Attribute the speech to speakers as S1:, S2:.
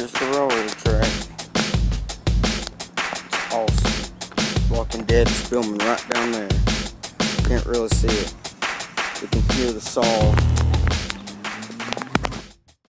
S1: Here's the railroad track. It's awesome. Walking Dead is filming right down there. Can't really see it. You can hear the saw